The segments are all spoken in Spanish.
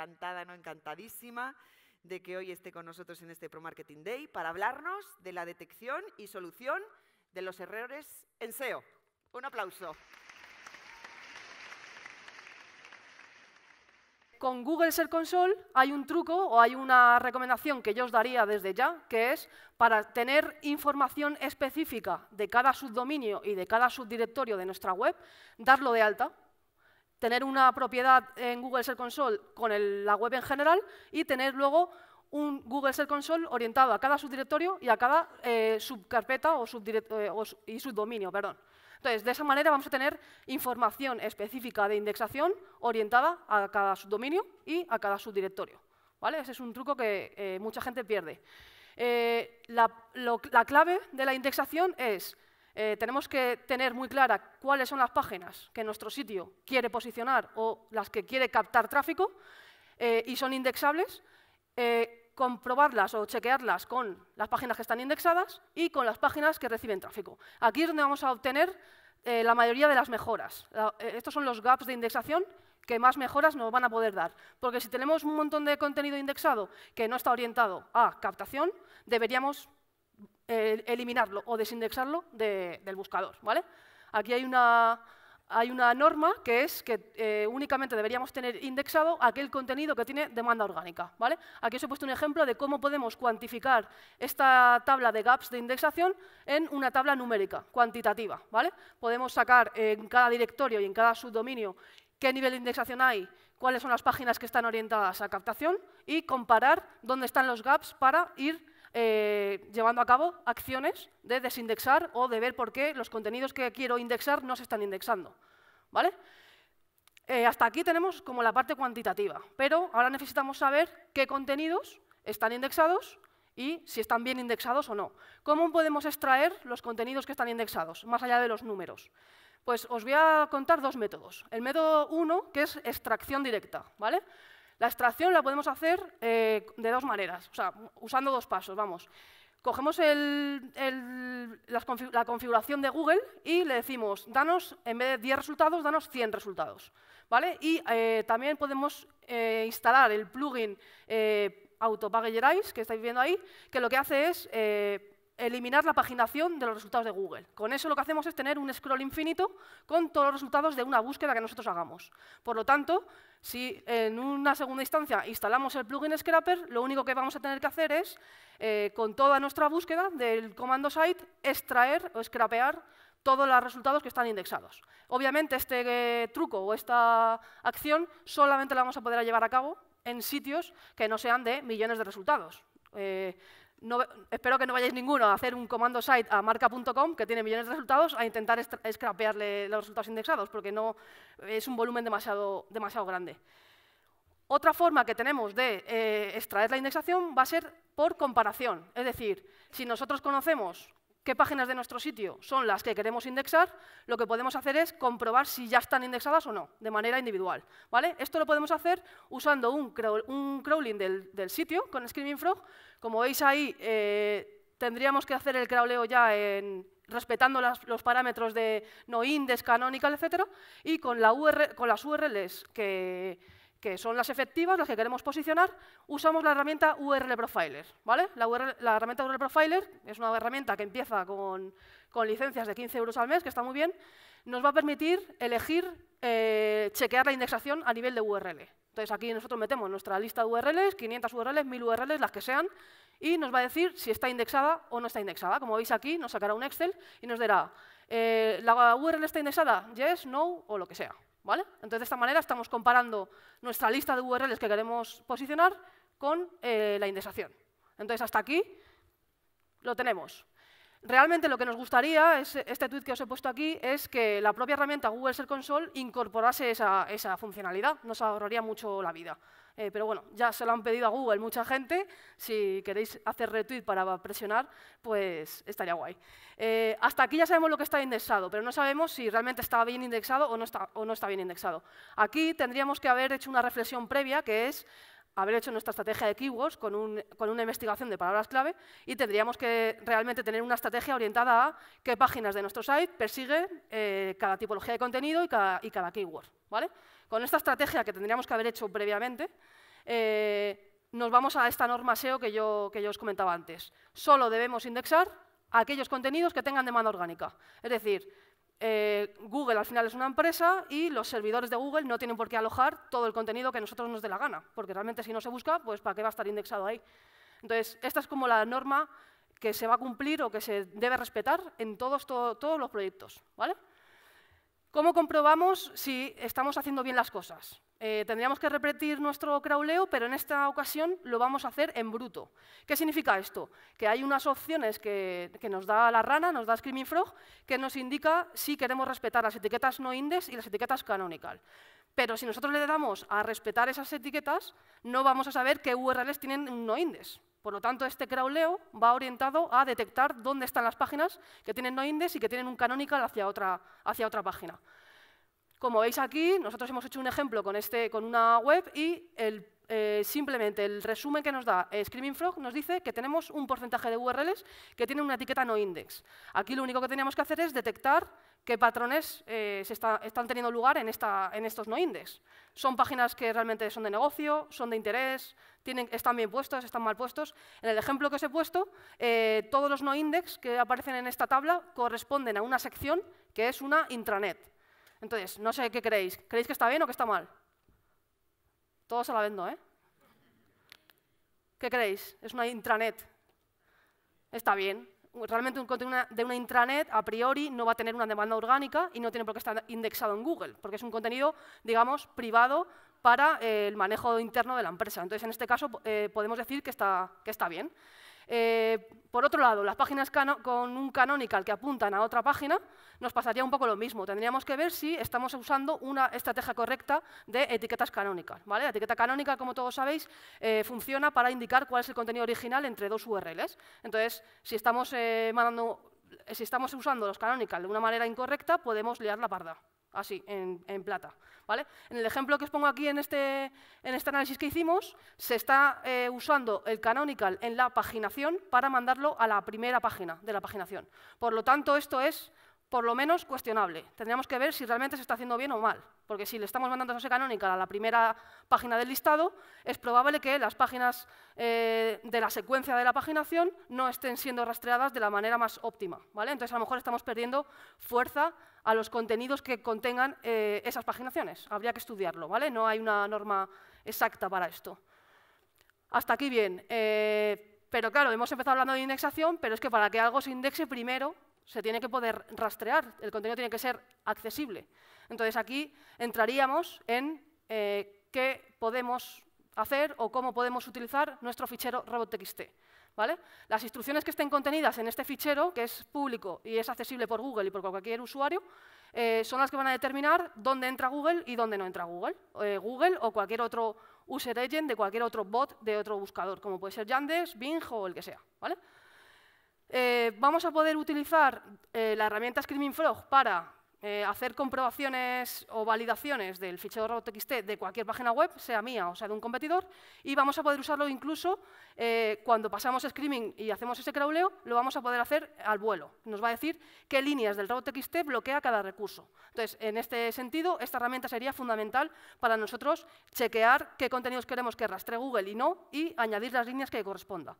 encantada, no encantadísima de que hoy esté con nosotros en este Pro Marketing Day para hablarnos de la detección y solución de los errores en SEO. Un aplauso. Con Google Search Console hay un truco o hay una recomendación que yo os daría desde ya, que es para tener información específica de cada subdominio y de cada subdirectorio de nuestra web, darlo de alta. Tener una propiedad en Google Search Console con la web en general y tener luego un Google Search Console orientado a cada subdirectorio y a cada eh, subcarpeta o, eh, y subdominio. Perdón. Entonces, de esa manera vamos a tener información específica de indexación orientada a cada subdominio y a cada subdirectorio. ¿vale? Ese es un truco que eh, mucha gente pierde. La, clave de la indexación es, eh, tenemos que tener muy clara cuáles son las páginas que nuestro sitio quiere posicionar o las que quiere captar tráfico y son indexables, comprobarlas o chequearlas con las páginas que están indexadas y con las páginas que reciben tráfico. Aquí es donde vamos a obtener eh, la mayoría de las mejoras. Eh, estos son los gaps de indexación que más mejoras nos van a poder dar. Porque si tenemos un montón de contenido indexado que no está orientado a captación, deberíamos eliminarlo o desindexarlo del buscador. ¿vale? Aquí hay una, hay una norma que es que eh, únicamente deberíamos tener indexado aquel contenido que tiene demanda orgánica. ¿vale? Aquí os he puesto un ejemplo de cómo podemos cuantificar esta tabla de gaps de indexación en una tabla numérica, cuantitativa. ¿vale? Podemos sacar en cada directorio y en cada subdominio qué nivel de indexación hay, cuáles son las páginas que están orientadas a captación y comparar dónde están los gaps para ir eh, llevando a cabo acciones de desindexar o de ver por qué los contenidos que quiero indexar no se están indexando. ¿vale? Eh, hasta aquí tenemos como la parte cuantitativa, pero ahora necesitamos saber qué contenidos están indexados y si están bien indexados o no. ¿Cómo podemos extraer los contenidos que están indexados, más allá de los números? Pues os voy a contar dos métodos. El método uno, que es extracción directa. ¿vale? La extracción la podemos hacer eh, de dos maneras, o sea, usando dos pasos, vamos. Cogemos la configuración de Google y le decimos, danos, en vez de 10 resultados, danos 100 resultados. ¿vale? Y eh, también podemos eh, instalar el plugin eh, Autopagerize, que estáis viendo ahí, que lo que hace es eliminar la paginación de los resultados de Google. Con eso lo que hacemos es tener un scroll infinito con todos los resultados de una búsqueda que nosotros hagamos. Por lo tanto, si en una segunda instancia instalamos el plugin Scrapper, lo único que vamos a tener que hacer es, eh, con toda nuestra búsqueda del comando site, extraer o scrapear todos los resultados que están indexados. Obviamente, este eh, truco o esta acción solamente la vamos a poder llevar a cabo en sitios que no sean de millones de resultados. Eh, espero que no vayáis ninguno a hacer un comando site a marca.com, que tiene millones de resultados, a intentar scrapearle los resultados indexados, porque no, es un volumen demasiado, demasiado grande. Otra forma que tenemos de eh, extraer la indexación va a ser por comparación. Es decir, si nosotros conocemos qué páginas de nuestro sitio son las que queremos indexar, lo que podemos hacer es comprobar si ya están indexadas o no, de manera individual. ¿vale? Esto lo podemos hacer usando un, crawling del, sitio con Screaming Frog. Como veis ahí, eh, tendríamos que hacer el crawleo ya respetando los parámetros de no index, canonical, etc. Y con, la con las URLs que que son las efectivas, las que queremos posicionar, usamos la herramienta URL Profiler. ¿vale? La, herramienta URL Profiler es una herramienta que empieza con, licencias de 15 euros al mes, que está muy bien, nos va a permitir elegir, eh, chequear la indexación a nivel de URL. Entonces aquí nosotros metemos nuestra lista de URLs, 500 URLs, 1000 URLs, las que sean, y nos va a decir si está indexada o no está indexada. Como veis aquí, nos sacará un Excel y nos dirá, eh, ¿la URL está indexada? Yes, no o lo que sea. ¿Vale? Entonces, de esta manera estamos comparando nuestra lista de URLs que queremos posicionar con eh, la indexación. Entonces, hasta aquí lo tenemos. Realmente lo que nos gustaría, es, este tweet que os he puesto aquí, es que la propia herramienta Google Search Console incorporase esa, funcionalidad. Nos ahorraría mucho la vida. Eh, pero bueno, ya se lo han pedido a Google mucha gente. Si queréis hacer retweet para presionar, pues estaría guay. Eh, hasta aquí ya sabemos lo que está indexado, pero no sabemos si realmente está bien indexado o no está, o no está bien indexado. Aquí tendríamos que haber hecho una reflexión previa, que es haber hecho nuestra estrategia de keywords con, una investigación de palabras clave y tendríamos que realmente tener una estrategia orientada a qué páginas de nuestro site persigue eh, cada tipología de contenido y cada, y cada keyword. ¿vale? Con esta estrategia que tendríamos que haber hecho previamente, eh, nos vamos a esta norma SEO que yo, que yo os comentaba antes. Solo debemos indexar aquellos contenidos que tengan demanda orgánica. Es decir, al final es una empresa y los servidores de Google no tienen por qué alojar todo el contenido que nosotros nos dé la gana, porque realmente si no se busca, pues ¿para qué va a estar indexado ahí? Entonces, esta es como la norma que se va a cumplir o que se debe respetar en todos, todos los proyectos. ¿vale? ¿Cómo comprobamos si estamos haciendo bien las cosas? Eh, tendríamos que repetir nuestro crawleo, pero en esta ocasión lo vamos a hacer en bruto. ¿Qué significa esto? Que hay unas opciones que, nos da la rana, nos da Screaming Frog, que nos indica si queremos respetar las etiquetas no index y las etiquetas canonical. Pero si nosotros le damos a respetar esas etiquetas, no vamos a saber qué URLs tienen no index. Por lo tanto, este crawleo va orientado a detectar dónde están las páginas que tienen no index y que tienen un canonical hacia otra página. Como veis aquí, nosotros hemos hecho un ejemplo con, este, con una web y eh, simplemente el resumen que nos da Screaming Frog nos dice que tenemos un porcentaje de URLs que tienen una etiqueta no index. Aquí lo único que teníamos que hacer es detectar qué patrones eh, se están teniendo lugar en, esta, en estos no index. Son páginas que realmente son de negocio, son de interés, tienen, están bien puestos, están mal puestos. En el ejemplo que os he puesto, eh, todos los no index que aparecen en esta tabla corresponden a una sección que es una intranet. Entonces, no sé qué creéis. ¿Creéis que está bien o que está mal? Todos se la vendo, ¿eh? ¿Qué creéis? Es una intranet. Está bien realmente un contenido de una intranet a priori no va a tener una demanda orgánica y no tiene por qué estar indexado en Google, porque es un contenido, digamos, privado para eh, el manejo interno de la empresa. Entonces, en este caso, eh, podemos decir que está, que está bien. Eh, por otro lado, las páginas con un canonical que apuntan a otra página, nos pasaría un poco lo mismo. Tendríamos que ver si estamos usando una estrategia correcta de etiquetas canónicas. ¿vale? La etiqueta canónica, como todos sabéis, eh, funciona para indicar cuál es el contenido original entre dos URLs. Entonces, si estamos, eh, si estamos usando los canonical de una manera incorrecta, podemos liar la parda así, en, plata. ¿vale? En el ejemplo que os pongo aquí en este, en este análisis que hicimos, se está eh, usando el canonical en la paginación para mandarlo a la primera página de la paginación. Por lo tanto, esto es por lo menos cuestionable. Tendríamos que ver si realmente se está haciendo bien o mal, porque si le estamos mandando ese canonical a la primera página del listado, es probable que las páginas eh, de la secuencia de la paginación no estén siendo rastreadas de la manera más óptima. ¿vale? Entonces, a lo mejor estamos perdiendo fuerza a los contenidos que contengan eh, esas paginaciones. Habría que estudiarlo, ¿vale? No hay una norma exacta para esto. Hasta aquí bien. Eh, pero claro, hemos empezado hablando de indexación, pero es que para que algo se indexe primero se tiene que poder rastrear, el contenido tiene que ser accesible. Entonces aquí entraríamos en eh, qué podemos hacer o cómo podemos utilizar nuestro fichero robot.txt. ¿vale? Las instrucciones que estén contenidas en este fichero, que es público y es accesible por Google y por cualquier usuario, eh, son las que van a determinar dónde entra Google y dónde no entra Google. Eh, Google o cualquier otro user agent de cualquier otro bot de otro buscador, como puede ser Yandex, Bing o el que sea. ¿vale? Eh, vamos a poder utilizar eh, la herramienta Screaming Frog para eh, hacer comprobaciones o validaciones del fichero robot.txt de cualquier página web, sea mía o sea de un competidor, y vamos a poder usarlo incluso cuando pasamos Screaming y hacemos ese crawleo, lo vamos a poder hacer al vuelo. Nos va a decir qué líneas del robot.txt bloquea cada recurso. Entonces, en este sentido, esta herramienta sería fundamental para nosotros chequear qué contenidos queremos que rastree Google y no, y añadir las líneas que corresponda.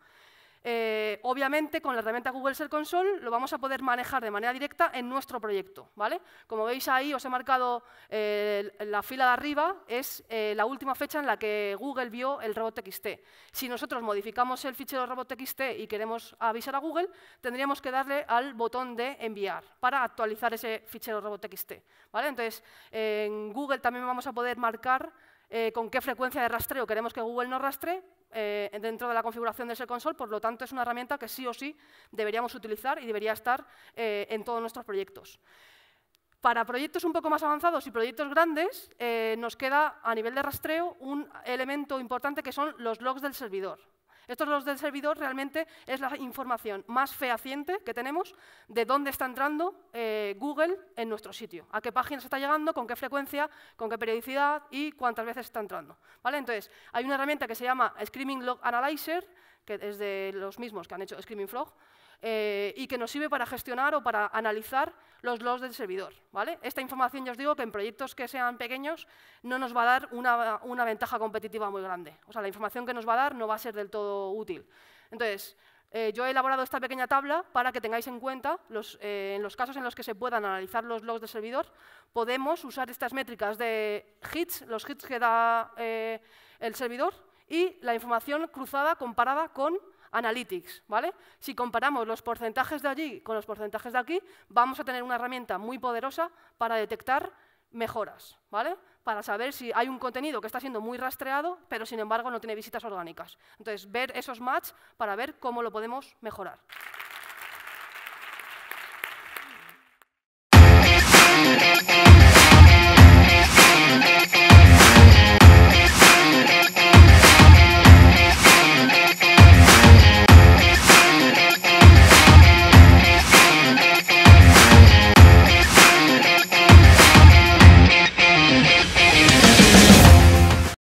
Eh, obviamente, con la herramienta Google Search Console lo vamos a poder manejar de manera directa en nuestro proyecto. ¿vale? Como veis ahí, os he marcado eh, la fila de arriba, es eh, la última fecha en la que Google vio el robot.txt. Si nosotros modificamos el fichero robot.txt y queremos avisar a Google, tendríamos que darle al botón de enviar para actualizar ese fichero robot.txt. ¿vale? Entonces, en Google también vamos a poder marcar con qué frecuencia de rastreo queremos que Google nos rastre eh, dentro de la configuración de ese console, por lo tanto es una herramienta que sí o sí deberíamos utilizar y debería estar eh, en todos nuestros proyectos. Para proyectos un poco más avanzados y proyectos grandes, eh, nos queda a nivel de rastreo un elemento importante que son los logs del servidor. Estos del servidor realmente es la información más fehaciente que tenemos de dónde está entrando eh, Google en nuestro sitio, a qué páginas está llegando, con qué frecuencia, con qué periodicidad y cuántas veces está entrando. ¿Vale? Entonces, hay una herramienta que se llama Screaming Log Analyzer, que es de los mismos que han hecho Screaming Frog, eh, y que nos sirve para gestionar o para analizar los logs del servidor. ¿vale? Esta información ya os digo que en proyectos que sean pequeños no nos va a dar una, una ventaja competitiva muy grande. O sea, la información que nos va a dar no va a ser del todo útil. Entonces, eh, yo he elaborado esta pequeña tabla para que tengáis en cuenta, los, eh, en los casos en los que se puedan analizar los logs del servidor, podemos usar estas métricas de hits, los hits que da el servidor, y la información cruzada comparada con Analytics. ¿vale? Si comparamos los porcentajes de allí con los porcentajes de aquí, vamos a tener una herramienta muy poderosa para detectar mejoras, ¿vale? Para saber si hay un contenido que está siendo muy rastreado, pero sin embargo no tiene visitas orgánicas. Entonces, ver esos match para ver cómo lo podemos mejorar.